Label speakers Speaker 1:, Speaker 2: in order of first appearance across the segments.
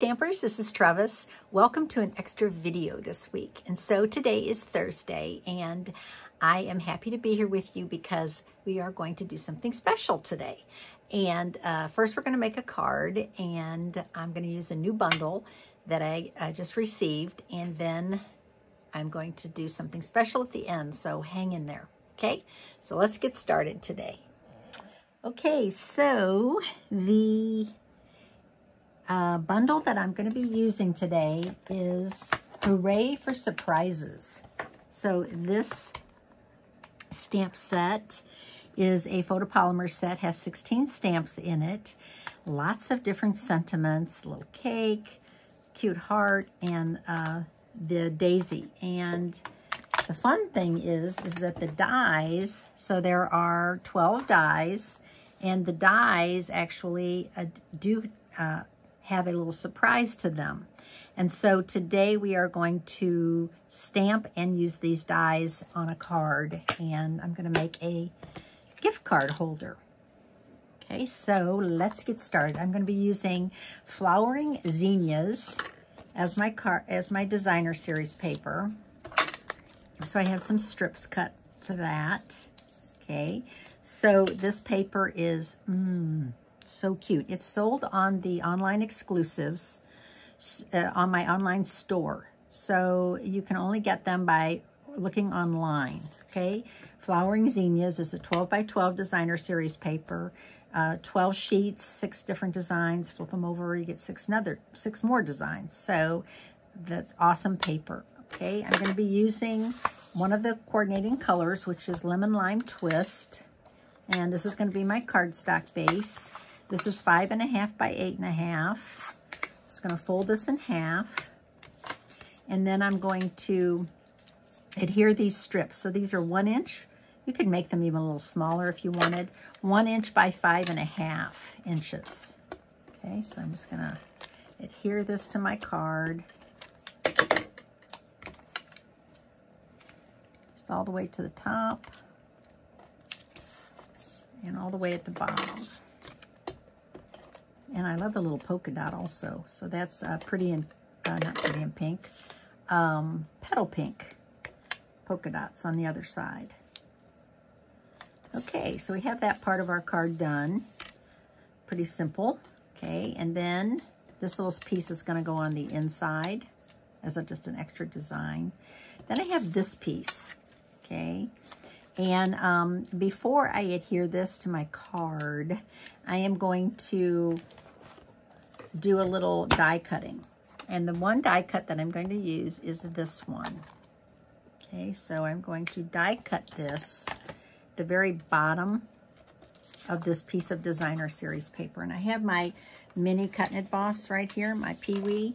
Speaker 1: Stampers, this is Trevis. Welcome to an extra video this week. And so today is Thursday and I am happy to be here with you because we are going to do something special today. And uh, first we're going to make a card and I'm going to use a new bundle that I, I just received and then I'm going to do something special at the end. So hang in there. Okay, so let's get started today. Okay, so the uh, bundle that I'm going to be using today is Hooray for Surprises. So this stamp set is a photopolymer set, has 16 stamps in it, lots of different sentiments, little cake, cute heart, and uh, the daisy. And the fun thing is, is that the dies, so there are 12 dies, and the dies actually uh, do uh, have a little surprise to them. And so today we are going to stamp and use these dies on a card. And I'm going to make a gift card holder. Okay, so let's get started. I'm going to be using Flowering Zinnias as my car as my designer series paper. So I have some strips cut for that. Okay, so this paper is, mmm, so cute. It's sold on the online exclusives uh, on my online store. So you can only get them by looking online, okay? Flowering Zinnias is a 12 by 12 designer series paper. Uh, 12 sheets, six different designs. Flip them over, you get six another, six more designs. So that's awesome paper. Okay, I'm going to be using one of the coordinating colors, which is Lemon Lime Twist. And this is going to be my cardstock base. This is five and a half by eight and a half. Just gonna fold this in half. And then I'm going to adhere these strips. So these are one inch. You could make them even a little smaller if you wanted. One inch by five and a half inches. Okay, so I'm just gonna adhere this to my card. Just all the way to the top and all the way at the bottom. And I love the little polka dot also. So that's uh, pretty and, uh, not pretty in pink, um, petal pink polka dots on the other side. Okay, so we have that part of our card done. Pretty simple. Okay, and then this little piece is gonna go on the inside as a, just an extra design. Then I have this piece, okay? And um, before I adhere this to my card, I am going to do a little die cutting. And the one die cut that I'm going to use is this one. Okay, so I'm going to die cut this, the very bottom of this piece of designer series paper. And I have my mini Cut & Emboss right here, my Pee-wee.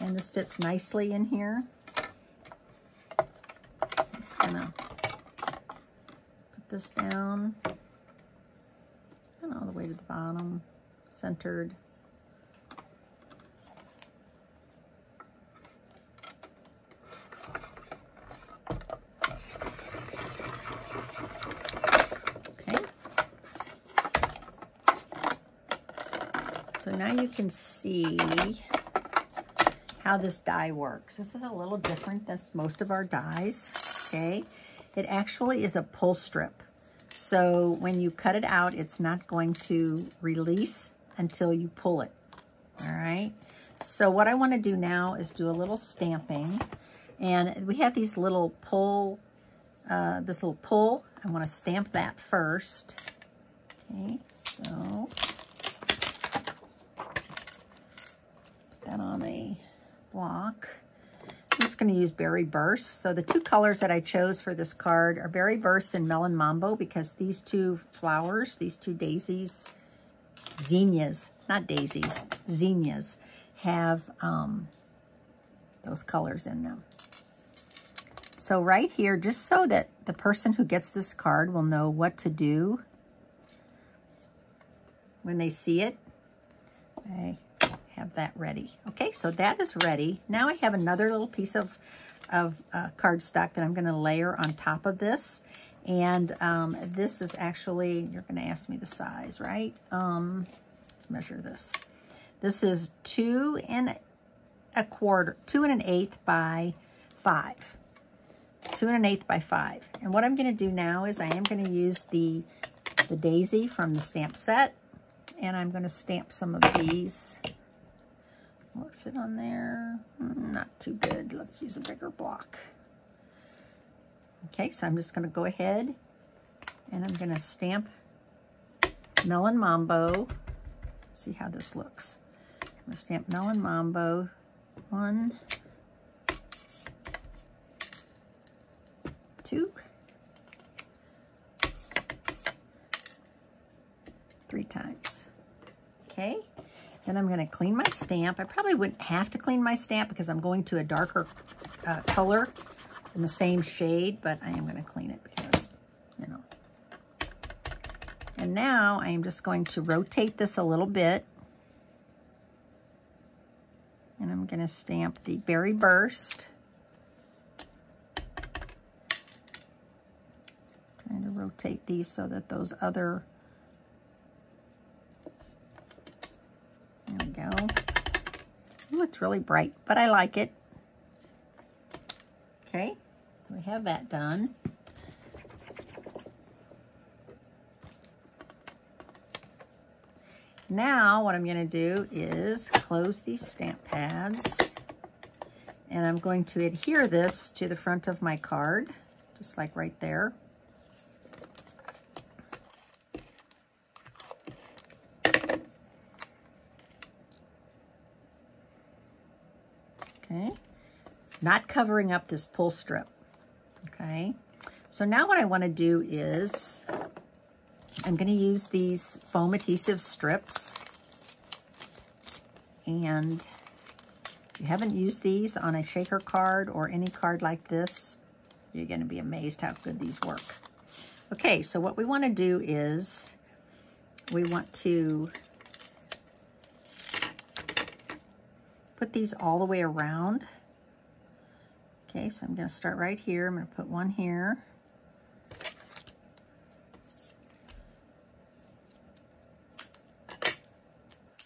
Speaker 1: And this fits nicely in here. So I'm just gonna this down and all the way to the bottom, centered. Okay. So now you can see how this die works. This is a little different than most of our dies, okay? It actually is a pull strip. So when you cut it out, it's not going to release until you pull it, all right? So what I wanna do now is do a little stamping. And we have these little pull, uh, this little pull. I wanna stamp that first. Okay, so put that on a block. Just going to use Berry Burst. So the two colors that I chose for this card are Berry Burst and Melon Mambo because these two flowers, these two daisies, zinnias, not daisies, zinnias, have um, those colors in them. So right here, just so that the person who gets this card will know what to do when they see it, okay, have that ready. Okay, so that is ready. Now I have another little piece of, of uh, cardstock that I'm going to layer on top of this. And um, this is actually, you're going to ask me the size, right? Um, let's measure this. This is two and a quarter, two and an eighth by five. Two and an eighth by five. And what I'm gonna do now is I am gonna use the, the daisy from the stamp set and I'm gonna stamp some of these. It fit on there? Not too good. Let's use a bigger block. Okay, so I'm just gonna go ahead and I'm gonna stamp Melon Mambo. See how this looks. I'm gonna stamp Melon Mambo. One, two, three times. Okay, then I'm gonna clean my stamp. I probably wouldn't have to clean my stamp because I'm going to a darker uh, color in the same shade, but I am gonna clean it because, you know. And now I am just going to rotate this a little bit. And I'm gonna stamp the Berry Burst. Trying to rotate these so that those other There we go. Ooh, it's really bright, but I like it. Okay, so we have that done. Now what I'm going to do is close these stamp pads and I'm going to adhere this to the front of my card, just like right there. Okay, not covering up this pull strip, okay? So now what I wanna do is, I'm gonna use these foam adhesive strips. And if you haven't used these on a shaker card or any card like this, you're gonna be amazed how good these work. Okay, so what we wanna do is, we want to put these all the way around. Okay, so I'm going to start right here. I'm going to put one here.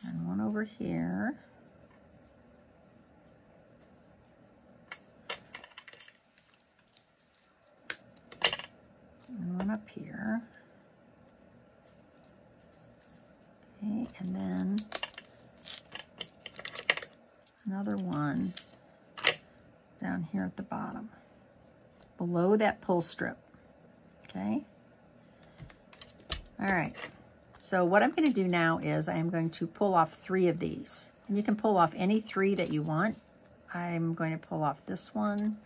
Speaker 1: And one over here. And one up here. Okay, and then another one down here at the bottom, below that pull strip, okay? All right, so what I'm gonna do now is I am going to pull off three of these. And you can pull off any three that you want. I'm going to pull off this one,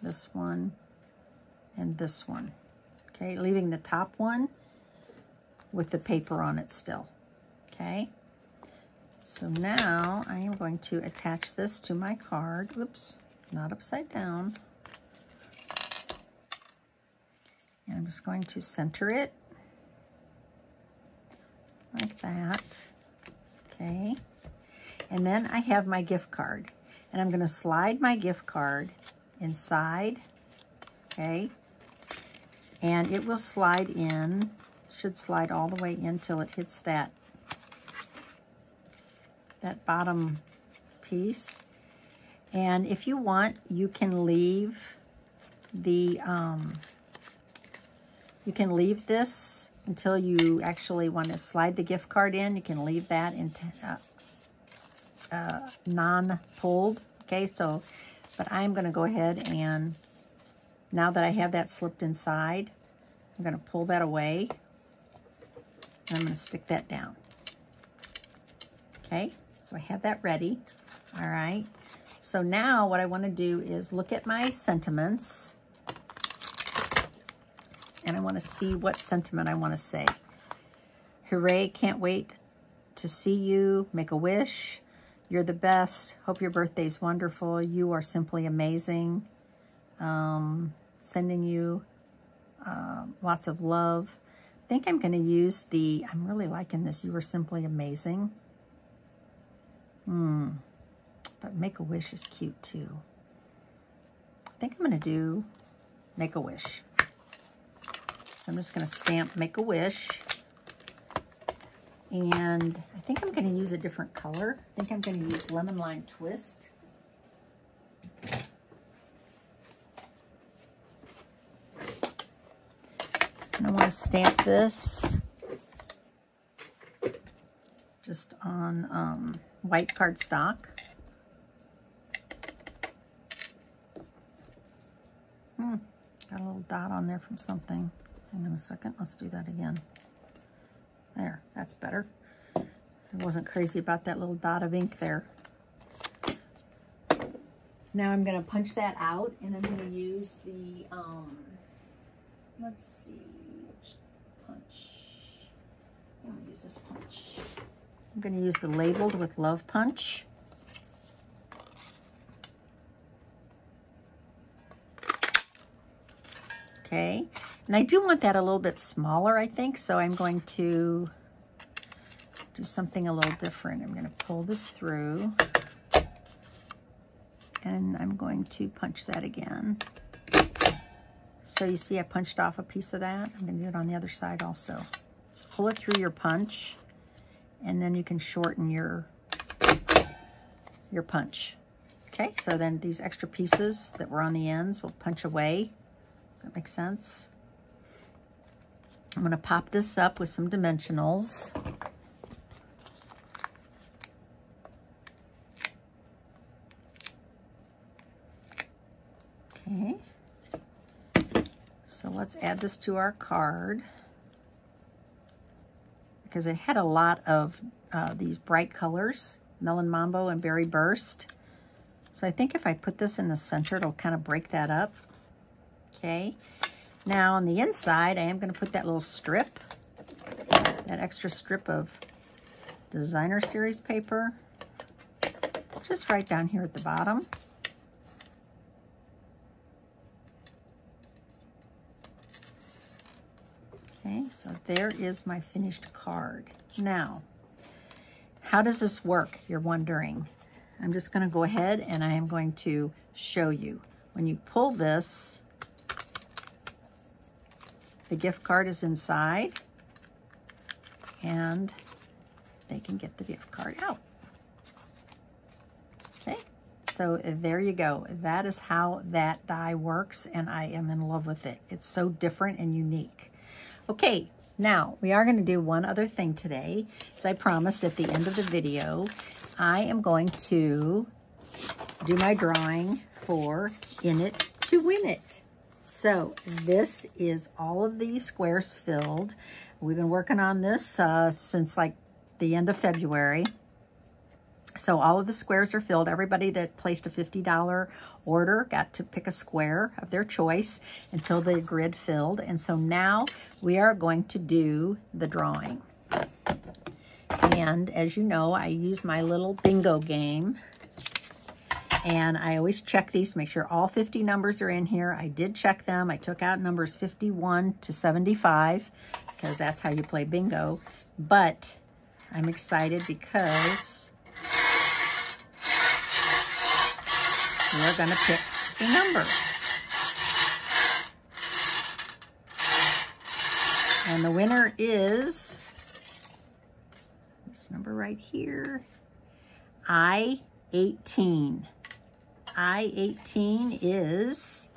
Speaker 1: this one, and this one. Okay, leaving the top one with the paper on it still. Okay. So now I am going to attach this to my card. Oops, not upside down. And I'm just going to center it like that. Okay. And then I have my gift card. And I'm going to slide my gift card inside. Okay. And it will slide in, should slide all the way in till it hits that that bottom piece. And if you want, you can leave the, um, you can leave this until you actually want to slide the gift card in. You can leave that in uh, uh, non-pulled. Okay, so, but I'm going to go ahead and now that I have that slipped inside, I'm going to pull that away. I'm going to stick that down. Okay. So I have that ready. All right. So now what I want to do is look at my sentiments. And I want to see what sentiment I want to say. Hooray, can't wait to see you. Make a wish. You're the best. Hope your birthday's wonderful. You are simply amazing. Um, sending you uh, lots of love. I think I'm going to use the, I'm really liking this. You are simply amazing. Hmm. But Make-A-Wish is cute too. I think I'm going to do Make-A-Wish. So I'm just going to stamp Make-A-Wish. And I think I'm going to use a different color. I think I'm going to use Lemon Lime Twist. And I want to stamp this just on um, white cardstock. Hmm, got a little dot on there from something. Hang on a second, let's do that again. There, that's better. I wasn't crazy about that little dot of ink there. Now I'm going to punch that out and I'm going to use the, um, let's see, punch? I'm going to use this punch. I'm going to use the labeled with love punch. Okay, and I do want that a little bit smaller, I think, so I'm going to do something a little different. I'm going to pull this through, and I'm going to punch that again. So you see I punched off a piece of that. I'm going to do it on the other side also. Just pull it through your punch, and then you can shorten your, your punch. Okay, so then these extra pieces that were on the ends will punch away. That make sense? I'm going to pop this up with some dimensionals. Okay. So let's add this to our card because it had a lot of uh, these bright colors, Melon Mambo and Berry Burst. So I think if I put this in the center, it'll kind of break that up. Okay. Now on the inside, I am going to put that little strip, that extra strip of designer series paper, just right down here at the bottom. Okay, so there is my finished card. Now, how does this work, you're wondering? I'm just going to go ahead and I am going to show you. When you pull this, the gift card is inside and they can get the gift card out. Okay, so there you go. That is how that die works and I am in love with it. It's so different and unique. Okay, now we are going to do one other thing today. As I promised at the end of the video, I am going to do my drawing for In It to Win It. So this is all of these squares filled. We've been working on this uh, since like the end of February. So all of the squares are filled. Everybody that placed a $50 order got to pick a square of their choice until the grid filled. And so now we are going to do the drawing. And as you know, I use my little bingo game. And I always check these to make sure all 50 numbers are in here. I did check them. I took out numbers 51 to 75 because that's how you play bingo. But I'm excited because we're going to pick a number. And the winner is this number right here, I-18. I-18 is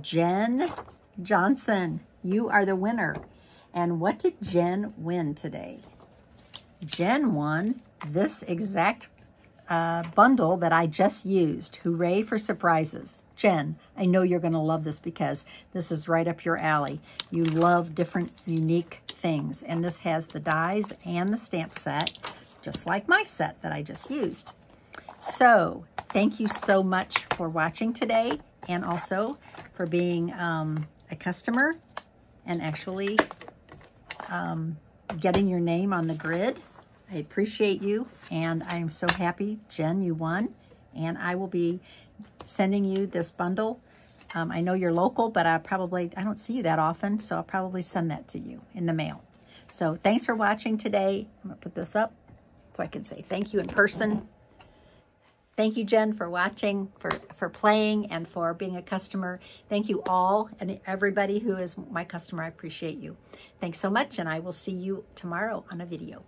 Speaker 1: Jen Johnson. You are the winner. And what did Jen win today? Jen won this exact uh, bundle that I just used. Hooray for surprises. Jen, I know you're going to love this because this is right up your alley. You love different unique things. And this has the dies and the stamp set, just like my set that I just used. So thank you so much for watching today and also for being um, a customer and actually um, getting your name on the grid. I appreciate you, and I am so happy, Jen, you won. And I will be sending you this bundle. Um, I know you're local, but I probably, I don't see you that often, so I'll probably send that to you in the mail. So thanks for watching today. I'm to put this up so I can say thank you in person. Thank you, Jen, for watching, for, for playing, and for being a customer. Thank you all and everybody who is my customer. I appreciate you. Thanks so much, and I will see you tomorrow on a video.